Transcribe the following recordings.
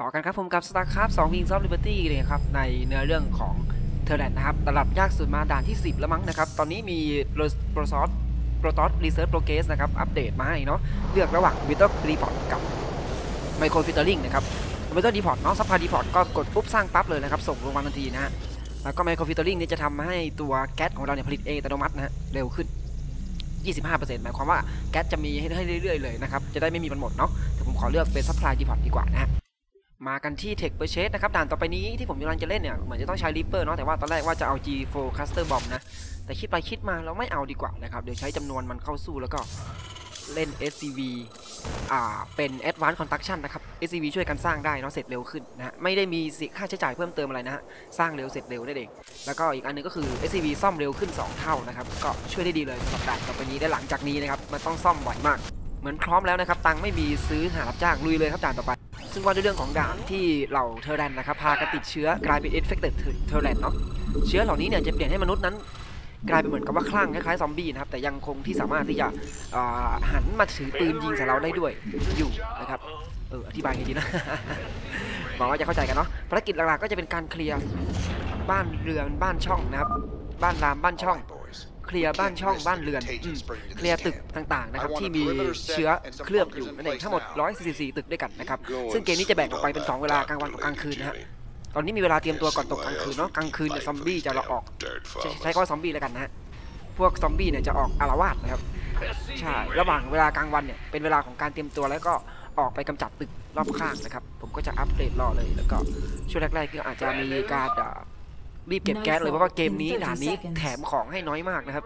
ต่อกันครับผมกับ StarCraft 2 Wings of Liberty เลยครับในเนื้อเรื่องของ Terran นะครับระดับยากสุดมาด่านที่ 10 แล้วมั้งนะครับ ตอนนี้มี Protoss Protoss research progress นะครับอัปเดตมาให้เนาะเลือกระหว่าง Orbital Depot กับ Micro-Filtering นะครับ Orbital Depot เนาะ Supply Depot ก็กดปุ๊บสร้างปั๊บเลยนะครับ ส่งลงมาทันทีนะฮะแล้วก็ Micro-Filtering นี่จะทำให้ตัวแก๊สของเราเนี่ยผลิตเองอัตโนมัตินะฮะเร็วขึ้น 25%หมายความว่าแก๊สจะมีให้ให้เรื่อยๆเลยนะครับจะได้ไม่มีมันหมดเนาะแต่ผมขอเลือกเป็น Supply Depot ดีกว่านะฮะ มากันที่ Tech Purchase นะครับด่านต่อไปนี้ที่ผมกำลังจะเล่นเนี่ยเหมือนจะต้องใช้ Reaper เนาะแต่ว่าตอนแรกว่าจะเอา G4 Cluster Bomb นะ แต่คิดไปคิดมาเราไม่เอาดีกว่านะครับเดี๋ยวใช้จำนวนมันเข้าสู้แล้วก็เล่น SCV อ่าเป็น Advanced Construction นะครับ SCV ช่วยกันสร้างได้เนาะเสร็จเร็วขึ้นนะฮะไม่ได้มีค่าใช้จ่ายเพิ่มเติมอะไรนะฮะสร้างเร็วเสร็จเร็วได้เองแล้วก็อีกอันหนึงก็คือ SCV ซ่อมเร็วขึ้น 2 เท่านะครับก็ช่วยได้ดีเลยสำหรับด่านต่อไปนี้และหลังจากนี้นะครับมันต้องซ่อมบ่อยมาก เหมือนพร้อมแล้วนะครับ ตังไม่มีซื้อหารับจ้างลุยเลยครับด่านต่อไป ซึ่งว่าด้วยเรื่องของด่านที่เหล่า Terran นะครับพากันติดเชื้อกลายเป็น infected เทอร์แลนเนาะเชื้อเหล่านี้เนี่ยจะเปลี่ยนให้มนุษย์นั้นกลายเป็นเหมือนกับว่าคลั่งคล้ายๆซอมบี้นะครับแต่ยังคงที่สามารถที่จะหันมาถือปืนยิงใส่เราได้ด้วยอยู่นะครับเอออธิบายไงดีนะหวังว่าจะเข้าใจกันเนาะภารกิจหลักๆก็จะเป็นการเคลียร์บ้านเรือนบ้านช่องนะครับบ้านรามบ้านช่อง เคลียร์บ้านช่องบ้านเรือนอืมเคลียร์ตึกต่างๆนะครับที่มีเชื้อเคลือบอยู่นั่นเองทั้งหมด 144 ตึกด้วยกันนะครับซึ่งเกมนี้จะแบ่งออกไปเป็น 2 เวลากลางวันกับกลางคืนนะฮะตอนนี้มีเวลาเตรียมตัวก่อนตกกลางคืนเนาะกลางคืนเนี่ยซอมบี้จะเราออกใช้ใช้คำว่าซอมบี้แล้วกันนะฮะพวกซอมบี้เนี่ยจะออกอารวาสนะครับใช่ระหว่างเวลากลางวันเนี่ยเป็นเวลาของการเตรียมตัวแล้วก็ออกไปกำจัดตึกรอบข้างนะครับ ผมก็จะอัปเดตรอเลยแล้วก็ช่วงแรกๆก็อาจจะมีการอ่า รีบเก็บแก๊สเลยเพราะว่าเกมนี้ด่านนี้แถมของให้น้อยมากนะครับ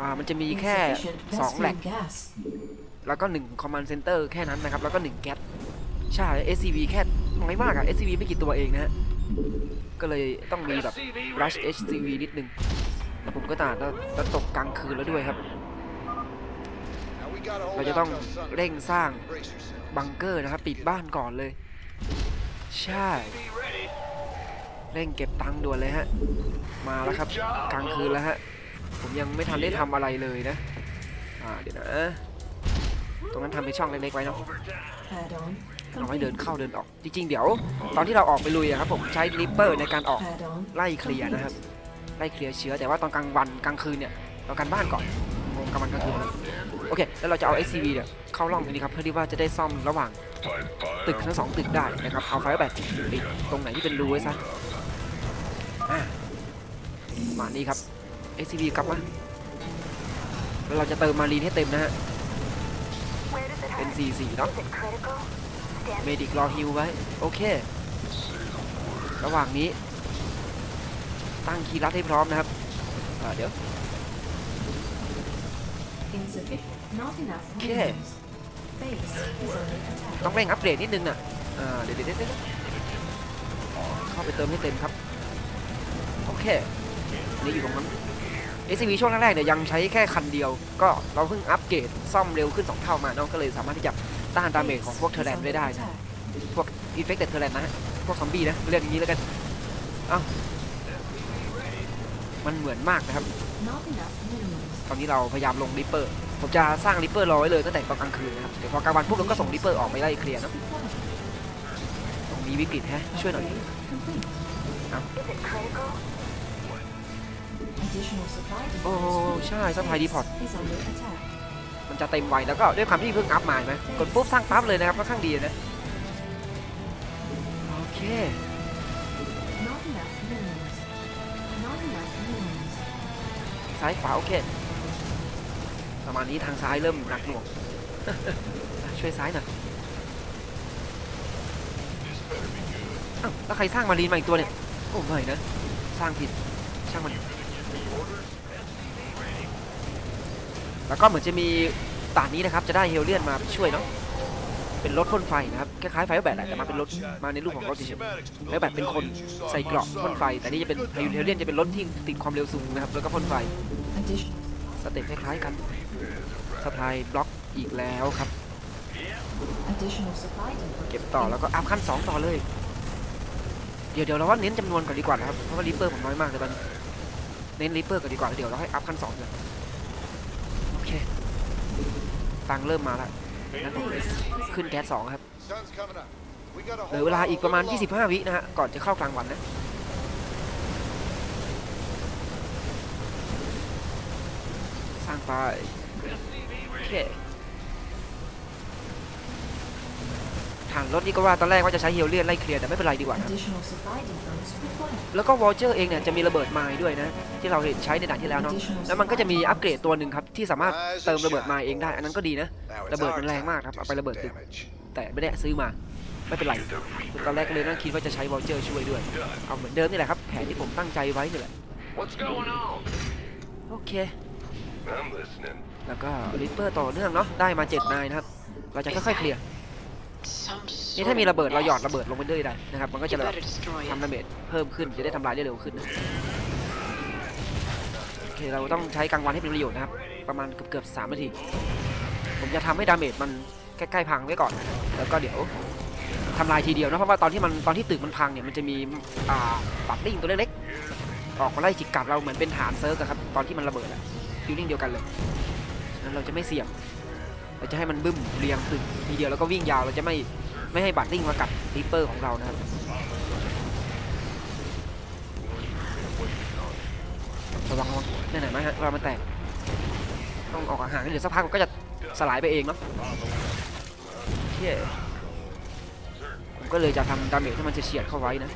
อ่ามันจะมีแค่ 2 แหลก แล้วก็ 1 command center แค่นั้นนะครับ แล้วก็ 1 แก๊สใช่ SCV แค่น้อยมากอะ SCV ไม่กี่ตัวเองนะฮะ ก็เลยต้องมีแบบ rush HCV นิดนึงแล้วผมก็ตาแล้วแล้วตกกลางคืนแล้วด้วยครับ เราจะต้องเร่งสร้างบังเกอร์นะครับ ปิดบ้านก่อนเลย ใช่ เร่งเก็บตังค์ด่วนเลยฮะ มาแล้วครับกลางคืนแล้วฮะ ผมยังไม่ทันได้ทำอะไรเลยนะ อ่าเดี๋ยวนะ ตรงนั้นทำเป็นช่องเล็กๆไว้เนาะเราให้เดินเข้าเดินออก จริง ๆ เดี๋ยว ตอนที่เราออกไปลุยอะครับผมใช้ Reaper ในการออกไล่เคลียร์นะครับ ไล่เคลียร์เชื้อแต่ว่าตอนกลางวันกลางคืนเนี่ยเรากันบ้านก่อนงงกลางวันกลางคืนเลยโอเค แล้วเราจะเอา SCV เนี่ยเข้าร่องตรงนี้ครับเพื่อที่ว่าจะได้ซ่อมระหว่างตึกทั้งสองตึกได้นะครับเอาไฟแบตติดตรงไหนที่เป็นรูไว้ซะอะ มานี่ครับ SCV กลับมาแล้วเราจะเติมมารีนให้เต็มนะฮะ เป็น 44 เนาะเมดิกรอฮิลไว้ โอเค ระหว่างนี้ ตั้งคีย์ลัดให้พร้อมนะครับเดี๋ยวโอเคต้องเร่งอัปเกรดนิดนึงน่ะอ่าเดี๋ยวเดี๋ยวเดี๋ยวเดี๋ยวเข้าไปเติมให้เต็มครับ โอเคนี่อยู่ตรงนั้น SCV ช่วงแรกๆเนี่ยยังใช้แค่คันเดียว ก็เราเพิ่งอัปเกรดซ่อมเร็วขึ้น 2 เท่ามาเนาะก็เลยสามารถที่จะต้าน damage ของพวก Terran ได้ได้นะพวก infected Terran นะฮะพวกซอมบี้นะเรียกอย่างนี้แล้วกันเอ้ามันเหมือนมากนะครับ ตอนนี้เราพยายามลง Reaper ผมจะสร้าง Reaper รอไว้เลยตั้งแต่ตอนกลางคืนนะครับเดี๋ยวพอกลางวันพวกเราก็ส่ง Reaper ออกไปไล่เคลียร์เนาะตรงนี้วิกฤตแฮะช่วยหน่อย โอ้ใช่ Supply Depot มันจะเต็มไวแล้วก็ด้วยความที่เพิ่งอัพมาเห็นไหมกดปุ๊บสร้างปั๊บเลยนะครับค่อนข้างดีนะโอเคซ้ายขวาโอเคประมาณนี้ทางซ้ายเริ่มหนักหน่วงช่วยซ้ายหน่อยอ้าวแล้วใครสร้างมารีนมาอีกตัวเนี่ยโอ้ไม่นะ สร้างผิดช่างมัน แล้วก็เหมือนจะมีด่านนี้นะครับจะได้เฮลเลียนมาช่วยเนาะเป็นรถพ่นไฟนะครับคล้ายๆไฟแบตแหละแต่มาเป็นรถมาในรูปของรถเฉยๆ Firebat เป็นคนใส่เกราะพ่นไฟ แต่นี่จะเป็น Hellion จะเป็นรถที่ติดความเร็วสูงนะครับแล้วก็พ่นไฟสเต็ปคล้ายๆกัน supply block อีกแล้วครับ เก็บต่อแล้วก็อัพขั้น 2 ต่อเลย เดี๋ยวเดี๋ยวเราว่าเน้นจำนวนก่อนดีกว่านะครับ เพราะว่า Reaper ผมน้อยมากเลยตอนนี้ เน้น Reaper ก่อนดีกว่าเดี๋ยวเราให้อัพขั้น2เลยโอเคตังเริ่มมาแล้วนั้นผมขึ้นแก๊ส2ครับเหลือเวลาอีกประมาณ 25 วินะฮะก่อนจะเข้ากลางวันนะสร้างไปโอเค ทางรถนี่ก็ว่าตอนแรกว่าจะใช้เฮลเลียนไล่เคลียร์แต่ไม่เป็นไรดีกว่านะ Additional supply depots required. แล้วก็วอลเจอร์เองเนี่ยจะมีระเบิดไม้ด้วยนะ ที่เราเห็นใช้ในด่านที่แล้วเนาะแล้วมันก็จะมีอัปเกรดตัวหนึ่งครับที่สามารถเติมระเบิด mine เองได้ อันนั้นก็ดีนะ ระเบิดมันแรงมากครับเอาไประเบิดตึกแต่ไม่ได้ซื้อมาไม่เป็นไรตอนแรกก็เลยนั่งคิดว่าจะใช้วอลเจอร์ช่วยด้วยเอาเหมือนเดิมนี่แหละครับแผนที่ผมตั้งใจไว้นี่แหละ What's going on? โอเค I'm listening. แล้วก็ Reaper ต่อเนื่องเนาะได้มา7นายนะครับ เราจะค่อยๆเคลียร์ Some นี่ถ้ามีระเบิดเราหยอดระเบิดลงไปด้วยได้นะครับ มันก็จะแบบทำ damage เพิ่มขึ้นจะได้ทำลายได้เร็วขึ้นโอเคเราต้องใช้กลางวันให้เป็นประโยชน์นะครับ ประมาณเกือบเกือบๆสามนาที ผมจะทำให้ damage มันใกล้ๆพังไว้ก่อน แล้วก็เดี๋ยวทำลายทีเดียวนะเพราะว่าตอนที่มันตอนที่ตึกมันพังเนี่ยมันจะมีอ่า Broodling ตัวเล็กๆออกมาไล่จิกกัดเราเหมือนเป็นฐาน Zerg ครับตอนที่มันระเบิดอะ feeling เดียวกันเลยฉะนั้นเราจะไม่เสี่ยง เราจะให้มันบึ้มเรียงตึกทีเดียวแล้วก็วิ่งยาวเราจะไม่ไม่ให้ Broodling มากัด Reaper ของเรานะครับระวังระวังแน่เห็นไหมฮะเวลามันแตกต้องออกห่างๆเดี๋ยวสักพักมันก็จะสลายไปเองเนาะเที่ยผมก็เลยจะทำ damage ให้มันเฉียดเข้าไว้นะ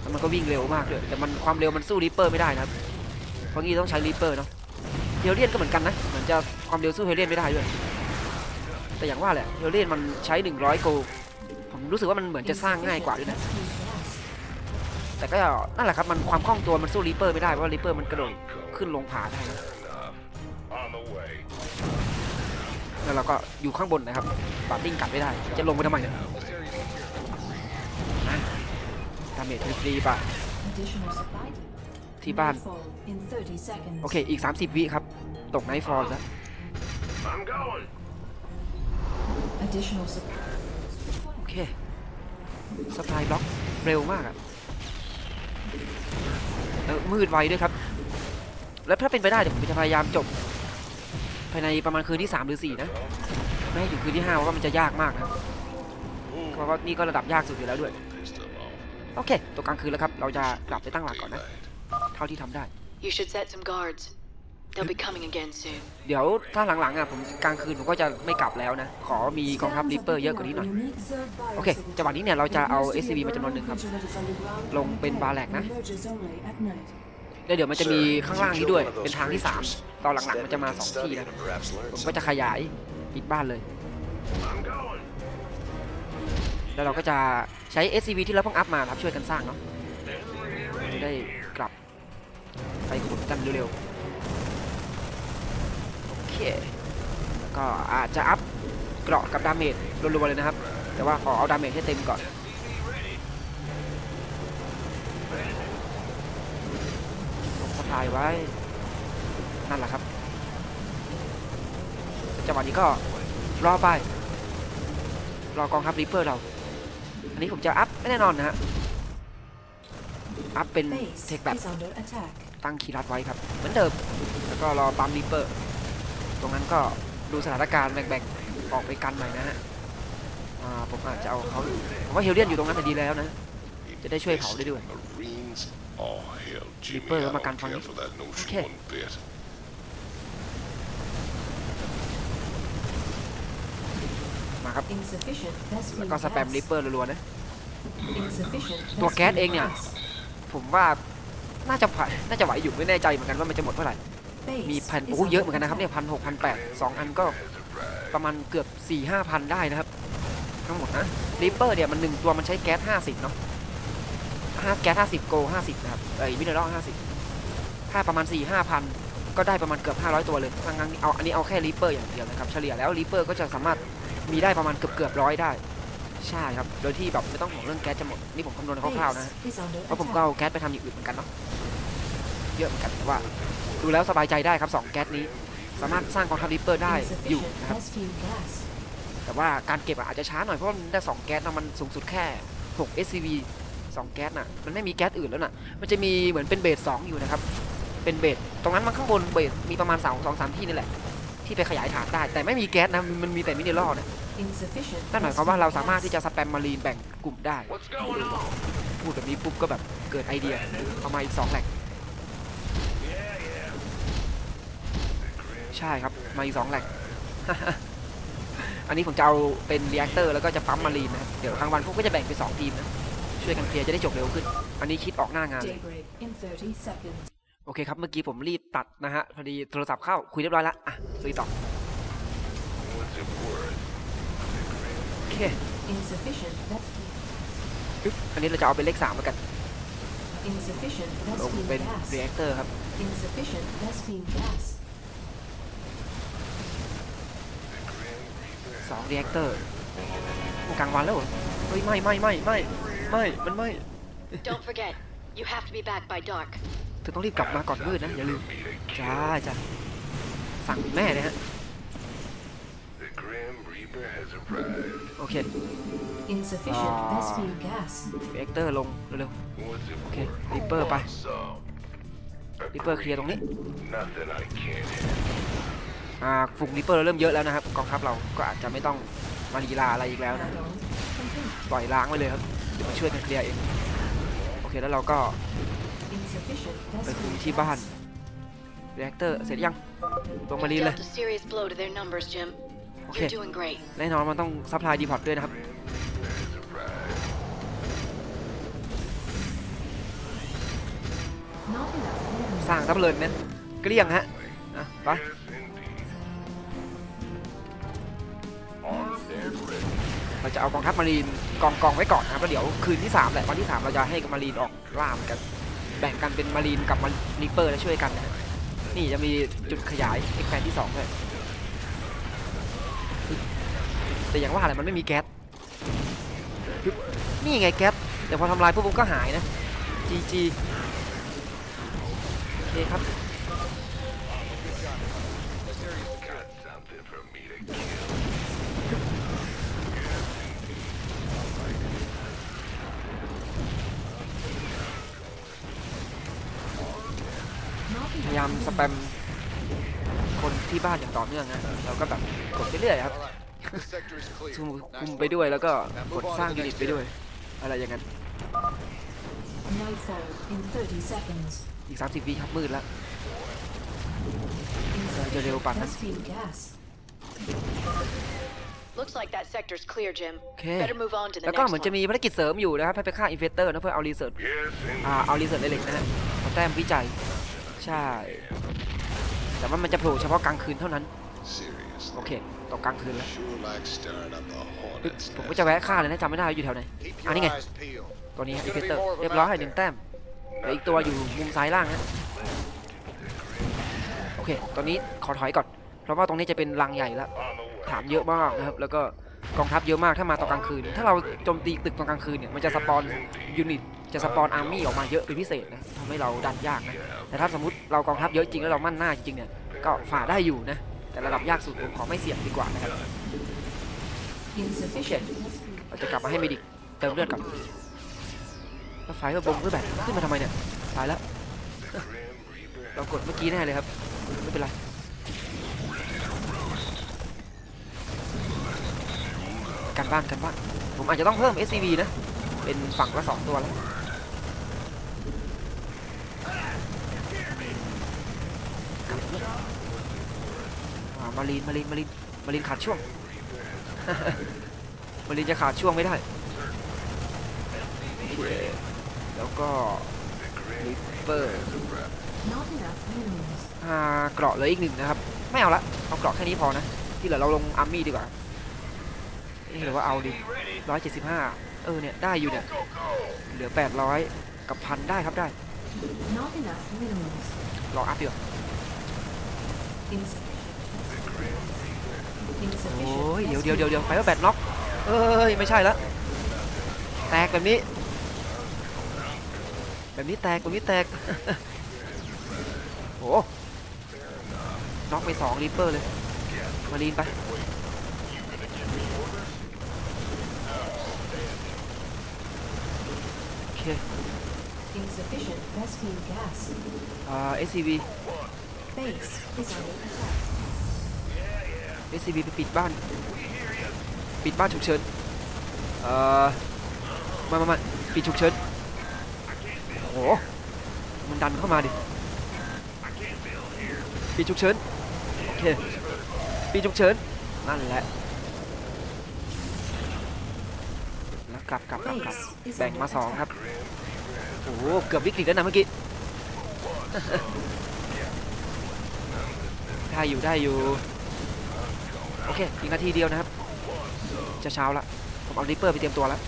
แล้วมันก็วิ่งเร็วมากเลยแต่มันความเร็วมันสู้ Reaper ไม่ได้นะครับเพราะงี้ต้องใช้ Reaper เนาะ Hellion ก็เหมือนกันนะเหมือนจะความเร็วสู้ Hellion ไม่ได้ด้วยแต่อย่างว่าแหละ Hellion มันใช้ 100 โกผมรู้สึกว่ามันเหมือนจะสร้างง่ายกว่าด้วยนะแต่ก็นั่นแหละครับมันความคล่องตัวมันสู้ Reaper ไม่ได้เพราะว่า Reaper มันกระโดดขึ้นลงผาได้นะแล้วเราก็อยู่ข้างบนนะครับ Broodling กัดไม่ได้ จะลงไปทำไมเนี่ยdamage ฟรีป่ะ ที่บ้าน โอเค อีก 30 วิครับ ตก Nightfall แล้วโอเค supply block เร็วมากอะแล้วมืดไวด้วยครับ แล้วถ้าเป็นไปได้เดี๋ยวผมจะพยายามจบ ภายในประมาณคืนที่ 3 หรือ 4 นะ ไม่ให้ถึงคืนที่5เพราะว่ามันจะยากมากนะเพราะว่านี่ก็ระดับยากสุดอยู่แล้วด้วย โอเค ตกกลางคืนแล้วครับ เราจะกลับไปตั้งหลักก่อนนะาที่ทำได้ You should set some guards. They'll be coming again soon. เดี๋ยวถ้าหลังๆอะผมกลางคืนผมก็จะไม่กลับแล้วนะ ขอมีกองทัพริปเปอร์เยอะกว่านี้หน่อย โอเค จังหวะนี้เนี่ยเราจะเอา SCV มาจำนวนหนึ่งครับ ลงเป็นบาแลกนะแล้วเดี๋ยวมันจะมีข้างล่างนี้ด้วย เป็นทางที่ 3 ตอนหลังๆมันจะมา 2 ที่นะ ผมก็จะขยายอีกบ้านเลย I'm going. แล้วเราก็จะใช้ SCV ที่เราเพิ่งอัพมาครับช่วยกันสร้างเนาะจะได้กลับ ไปขุดกันเร็วๆ โอเคแล้วก็อาจจะอัพเกราะกับ damage รัวๆเลยนะครับ แต่ว่าขอเอา damage ให้เต็มก่อนลง supply ไว้ นั่นแหละครับจังหวะนี้ก็รอไป รอกองทัพ Reaper เรา อันนี้ผมจะอัพไม่แน่นอนนะฮะ อัพเป็น Base tech แบบ is under attack. ตั้งคีย์ลัดไว้ครับ เหมือนเดิม แล้วก็รอปั๊ม Reaper ตรงนั้นก็ดูสถานการณ์แบ่งๆ ออกไปกันใหม่นะฮะอ่าผมอาจจะเอาเขาผมว่า Hellion อยู่ตรงนั้นแต่ดีแล้วนะ จะได้ช่วยเผาได้ด้วย Marines? Oh, hell, Jimmy, Reaper I sama don't kan care Fanny. for that notion Okay. one bit. มาครับ Insufficient แล้ว Vespene ก็สแปม gas. ริปเปอร์รัวๆนะ Insufficient ตัวแก๊ส Vespene เองเนี่ย gas. ผมว่า น่าจะไหวน่าจะไหวอยู่ไม่แน่ใจเหมือนกันว่ามันจะหมดเมื่อไหร่ Base มีพัน is โอ้โหเยอะเหมื under อนกันนะครับเนี่ยพันหกพันแปดสองอันก็ประมาณเกือบ4ี่ห้าพันได้นะครับ ทั้งหมดนะ Reaper เนี่ยมันหนึ่งตัวมันใช้แก๊สห้าสิบเนาะห้าแก๊สห้าสิบโกห้าสิบนะครับเอ้ย mineral ห้าสิบถ้าประมาณ4ี่ห้าพันก็ได้ประมาณเกือบ 500 ตัวเลยทางนั้นเอาอันนี้เอาแค่ Reaper อย่างเดียวนะครับ เฉลี่ยแล้ว Reaper ก็จะสามารถมีได้ประมาณเกือบเกือบร้อยได้ ใช่ครับ โดยที่แบบไม่ต้องห่วงเรื่องแก๊สจะหมด นี่ผมคำนวณคร่าวๆนะ Base is under เพราะผมก็ attack. เอาแก๊สไปทำอย่างอื่นเหมือนกันเนาะ เยอะเหมือนกันแต่ว่า ดูแล้วสบายใจได้ครับสองแก๊สนี้ สามารถสร้างกองทัพ Reaper ได้อยู่ Insufficient นะครับ Vespene gas. แต่ว่าการเก็บอะอาจจะช้าหน่อยเพราะว่ามันได้สองแก๊สนะมันสูงสุดแค่6 SCV สองแก๊สน่ะ มันไม่มีแก๊สอื่นแล้วน่ะ มันจะมีเหมือนเป็น base สองอยู่นะครับ เป็น base ตรงนั้นมันข้างบน base มีประมาณสองสองสามที่นี่แหละที่ที่ไปขยายฐานได้ แต่ไม่มีแก๊สนะ มันมันมีแต่ mineral นะ Insufficient. นั่นหมายความว่าเราสามารถที่จะ spam Marine แบ่งกลุ่มได้ What's going on? พูดแบบนี้ปุ๊บก็แบบเกิดไอเดียเอามาอีกสองแหล่งใช่ครับมาอีกสองแหล่งอันนี้ผมจะเอาเป็น Reactor แล้วก็จะปั๊ม Marine นะครับเดี๋ยวกลางวันพวกก็จะแบ่งเป็นสองทีมนะช่วยกันเคลียร์จะได้จบเร็วขึ้น อันนี้คิดออกหน้างานเลย Daybreak in 30 seconds. โอเคครับเมื่อกี้ผมรีบตัดนะฮะพอดีโทรศัพท์เข้าคุยเรียบร้อยแล้วอะลุยต่อ เค Insufficient. That's ปึ๊บอันนี้เราจะเอาเป็นเลขสามแล้วกัน insufficient. ลง Vespene เป็น gas. Reactor ครับ Insufficient. Vespene gas. สอง Reactor กลางวันแล้วเหรอเฮ้ยไม่ไม่ไม่ไม่ไม่มันไม่ Don't forget, you have to be back by dark. เธอต้องรีบกลับมาก่อนมืดนะอย่าลืมจ้าจ้าสั่งแม่เลยฮะ โอเค Insufficient. Ah. Vespene gas. Reactor ลงเร็ว What's it Okay, worth? Reaper ไป So, ๆ Reaper เคลียร์ตรงนี้ nothing I can't handle. อ่าฝูง Reaper เริ่มเยอะแล้วนะครับกองทัพเราก็อาจจะไม่ต้องมาลีลาอะไรอีกแล้วนะ Add-on complete. ปล่อยล้างไว้เลยครับเดี๋ยวมาช่วยกันเคลียร์เองโอเคแล้วเราก็ Insufficient. ไปคุม Vespene ที่บ้าน gas. Reactor เสร็จยังลงมา You รีนเลย dealt a serious blow to their numbers, Jim. Okay. You're doing great. แน่นอนมันต้อง Supply Depot ด้วยนะครับ Has arrived. Not enough minerals. สร้างทัพเลินนะเกลี้ยงฮะอะไป Yes, indeed. Armed and ready. เราจะเอากองทัพ Marine กองกองไว้ก่อนนะครับแล้วเดี๋ยวคืนที่3แหละวันที่ 3 เราจะให้กับ Marine ออกล่าเหมือนกัน แบ่งกันเป็น Marine กับมา Reaper แล้วช่วยกันนะฮะนี่จะมีจุดขยาย expand ที่2ด้วย แต่อย่างว่าแหละมันไม่มีแก๊สนี่ไงแก๊สแต่พอทำลายปุ๊บมันก็หายนะ GG โอเคครับพยายามสแปมคนที่บ้านอย่างต่อเนื่องนะเราก็แบบกดไปเรื่อยครับ This sector is clear. คุม Nice คุม work. ไปด้วยแล้วก็ Now ก move ด on สร้าง to ยู the นิต next ไปด้วย area. อะไรอย่างนั้น Nightfall in 30 seconds. อีก30วิครับมืดแล้วจะเร็ว Insufficient. ป่านนั้น Vesting gas. Looks like that sector's clear, Jim. โอเค Better move on to the แล้วก็ next เหมือนจะ one. มีภารกิจเสริมอยู่นะครับให้ไปฆ่าอินเฟสเตอร์นะเพื่อเอารีเสิร์ช Yes, indeed. อ่าเอารีเสิร์ชเหล็กนะฮะเอาแต้มวิจัย ใช่ แต่ว่ามันจะโผล่เฉพาะกลางคืนเท่านั้น Seriously. โอเค ตกกลางคืนแล้วผมก็จะแวะฆ่าเลยนะจำไม่ได้ว่าอยู่แถวไหนอันนี้ไง ตัวนี้อิเฟเตอร์เรียบร้อย out หนึ่งแต้มเหลืออีกตัวอยู่มุมซ้ายล่างฮะโอเค ตอนนี้ขอถอยก่อน เพราะว่าตรงนี้จะเป็นรังใหญ่แล้ว On the way. ฐานเยอะมากนะครับ แล้วก็กองทัพเยอะมากถ้ามาตอนกลางคืน ถ้าเราโจมตีตึกตอนกลางคืนเนี่ยมันจะ spawn unit จะ spawn army ออกมาเยอะเป็นพิเศษนะทำให้เราดันยากนะแต่ถ้าสมมติเรากองทัพเยอะจริงแล้วเรามั่นหน้าจริงเนี่ยก็ฝ่าได้อยู่นะ แต่ระดับยากสุดผมขอไม่เสี่ยงดีกว่านะครับ Insufficient. เราจะกลับมาให้ Medic เติมเลือดก่อนแล้วไฟเพื่อบงเพื่อแบบขึ้นมาทำไมเนี่ยตายแล้วเรากดเมื่อกี้แน่เลยครับ ไม่เป็นไรกันบ้านกันบ้าน ผมอาจจะต้องเพิ่ม SCV นะ เป็นฝั่งละสองตัวแล้ว Marine Marine Marine Marine ขาดช่วง Marine จะขาดช่วงไม่ได้ แล้วก็ Reaper อาเกราะเหลืออีกหนึ่งนะครับ ไม่เอาละเอาเกราะแค่นี้พอนะ ที่เหลือเราลงอาร์มี่ดีกว่านี่หรือว่าเอาดิร้อยเจ็ดสิบห้าเออเนี่ยได้อยู่เนี่ย เหลือแปดร้อยกับพันได้ครับได้รออัพดีกว่า โอ้ Insufficient. ยเดี๋ยวเดี๋ยวเดี๋ยวเดี๋ยวไฟว่าแบตน็อกเอ้ยไม่ใช่ละแตกแบบนี้ แบบนี้แตกแบบนี้แตกโอ้น็อกไปสองรีปเปอร์เลยมารีนไปโอเค Insufficient vesting gas. อ่า SCV Base is under attack. SCV ไปปิดบ้าน ปิดบ้านฉุกเฉิน เอ่อ มามามาปิดฉุกเฉิน โอ้โห มันดันเข้ามาดิ ปิดฉุกเฉิน โอเค ปิดฉุกเฉิน นั่นแหละ แล้วกลับกลับกลับกลับแบ่งมาสองครับ โอ้โห เกือบวิกฤตแล้วนะเมื่อกี้ได้อยู่ได้อยู่ โอเค อีกนาทีเดียวนะครับ จะเช้าละ ผมเอาริปเปอร์ไปเตรียมตัวแล้ว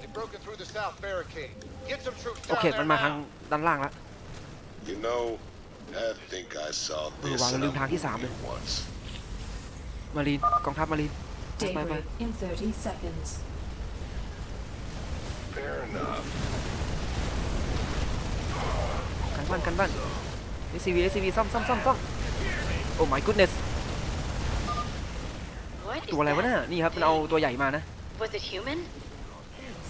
They've broken through the south barricade. Get some troops โอ down เค there มันมาทาง now. ด้านล่างแล้ว You know, I think I saw เออ this วาง in ลื a มทางที่สามเลย movie once. มารีนกองทัพมารีนไปไป Daybreak in 30 seconds. Fair enough. กันบ้านกันบ้าน SCV SCV ซ่อมซ่อมซ่อมซ่อมโอ้ my goodness What is ตัวอะไรวะเนี่ยนี่ครับมันเอาตัวใหญ่มานะ Was it human?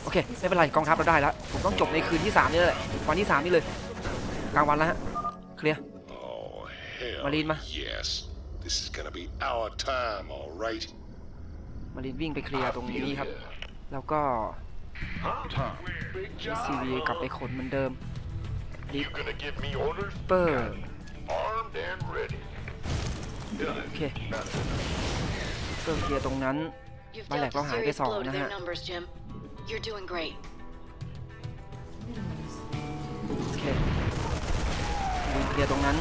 โอเคไม่เป็นไรกองทัพเราได้แล้วผมต้องจบในคืนที่3นี่แหละวันที่3นี่เลยกลางวันแล้วฮะเคลียร์ Oh, hell Marine ma. yes. This is gonna be our time, all right. มารีนวิ่งไปเคลียร์ตรงนี้ครับ แล้วก็ Huh? Big job. SCV กลับไปขนเหมือนเดิม ริป You gonna give me orders? เปอร์ Armed and ready. Done. โอเคเปอร์เคลียร์ตรงนั้น You've Vale, dealt a vamos a ver serious qué son, blow to their ajá. numbers, Jim. You're doing great. Minerals. โอเครีบเคลียร์ตรงนั้น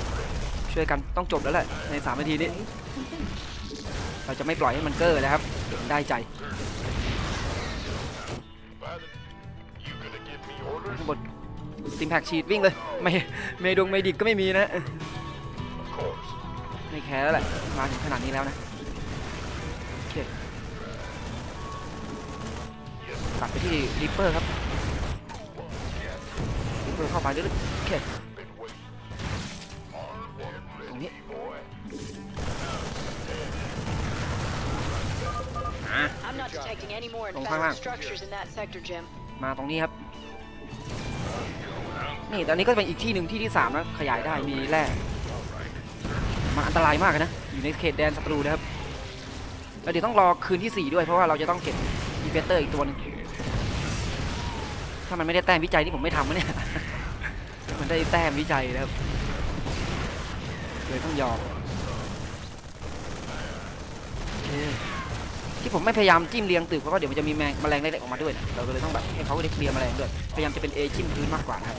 ช่วยกันต้องจบแล้วแหละใน3นาทีนี้ Upgrade complete. เราจะไม่ปล่อยให้มันเกอร์นะครับ ได้ใจ ติมแพกชีดวิ่งเลย ไม่เมดงเมดิกก็ไม่มีนะ Of course. ไม่แคร์แล้วแหละมาถึงขนาดนี้แล้วนะโอเคตัดไปที่ริปเปอร์ครับริปเปอร์เข้าไปด้วยๆโอเค Been waiting. Armed and ตรงนี้ ready, boy. I'm not detecting any more infested structures in that sector, Jim. มาตรงนี้ครับ นี่ตอนนี้ก็เป็นอีกที่หนึ่งที่ที่สามแล้วขยายได้มีแร่มันอันตรายมากนะ อยู่ในเขตแดนศัตรูนะครับแล้วเดี๋ยวต้องรอคืนที่ 4 ด้วยเพราะว่าเราจะต้องเก็บ Infestor อีกตัวหนึ่งถ้ามันไม่ได้แต้มวิจัยที่ผมไม่ทำนะเนี่ยมันได้แต้มวิจัยนะครับเลยต้องยอมที่ผมไม่พยายามจิ้มเรียงตึกเพราะว่าเดี๋ยวมันจะมีแมงแมลงเล็กๆออกมาด้วยนะเราก็เลยต้องแบบให้เขาได้เคลียร์แมลงด้วยพยายามจะเป็นเอจิ้มพื้นมากกว่านะครับ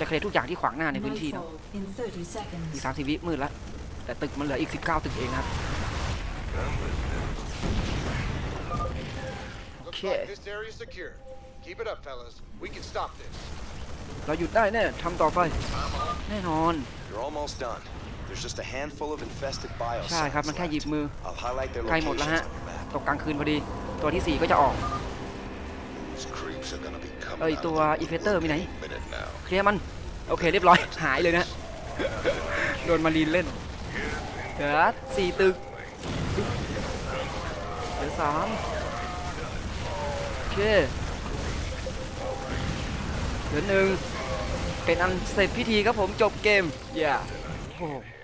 จะเคลียร์ทุกอย่างที่ขวางหน้าในพื้นที่นะ Nightfall in 30อีก seconds. สามสิบวิมืดแล้วแต่ตึกมันเหลืออีก19ตึกเองนะครับ Looks Okay. like this area's secure. Keep it up, fellas. We can stop this. เราหยุดได้แน่ทำต่อไป แน่นอน You're almost done. There's just a handful of infested ใช่ครับ biosites มันแค่หยิบ left. มือ I'll highlight their ใกล้หมด locations แล้ว on ฮะ your map. ตกกลางคืนพอดี ตัวที่ 4 ก็จะออก These creeps are gonna be coming Ơi, out of tua the Effector woodwork mi này. any minute now. เคลียร์มัน โอเคเรียบร้อย หายเลยนะ โดนมารีนเล่น เหลือสี่ตึก เหลือสามโอเค เหลือหนึ่งเป็นอันเสร็จพิธีครับผมจบเกมเย้โอ้ You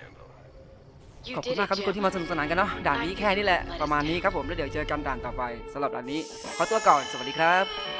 ขอบคุณมากครับทุกคนที่มาสนุกสนานกันเนาะด่านนี้แค่นี้แหละประมาณนี้ครับผมแล้วเดี๋ยวเจอกันด่านต่อไปสำหรับด่านนี้ขอตัวก่อนสวัสดีครับ